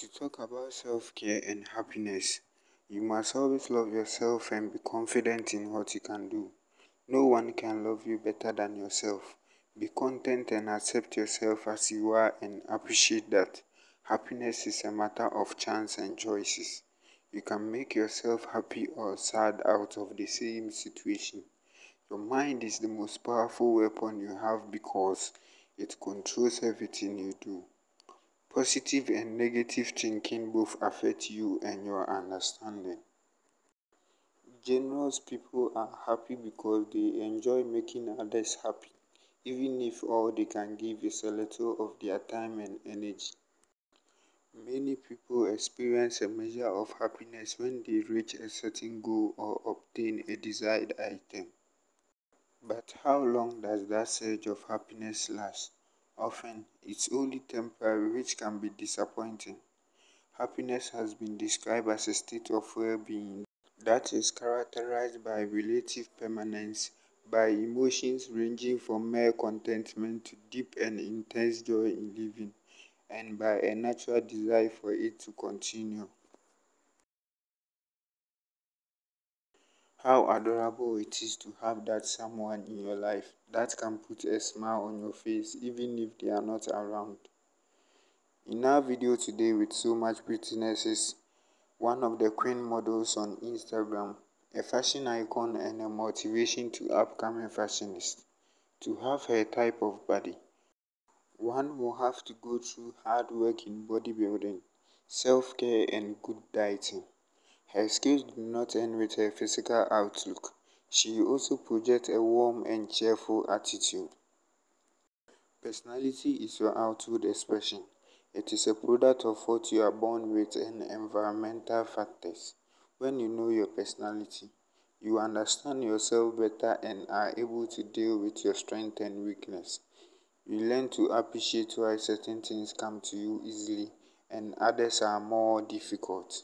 To talk about self-care and happiness, you must always love yourself and be confident in what you can do. No one can love you better than yourself. Be content and accept yourself as you are and appreciate that happiness is a matter of chance and choices. You can make yourself happy or sad out of the same situation. Your mind is the most powerful weapon you have because it controls everything you do. Positive and negative thinking both affect you and your understanding. Generous people are happy because they enjoy making others happy, even if all they can give is a little of their time and energy. Many people experience a measure of happiness when they reach a certain goal or obtain a desired item. But how long does that surge of happiness last? Often, it's only temporary, which can be disappointing. Happiness has been described as a state of well-being that is characterized by relative permanence, by emotions ranging from mere contentment to deep and intense joy in living, and by a natural desire for it to continue. How adorable it is to have that someone in your life that can put a smile on your face even if they are not around. In our video today with so much prettiness is one of the queen models on Instagram, a fashion icon and a motivation to upcoming fashionistas. To have her type of body, one will have to go through hard work in bodybuilding, self-care and good dieting. Her skills do not end with her physical outlook. She also projects a warm and cheerful attitude. Personality is your outward expression. It is a product of what you are born with and environmental factors. When you know your personality, you understand yourself better and are able to deal with your strength and weakness. You learn to appreciate why certain things come to you easily and others are more difficult.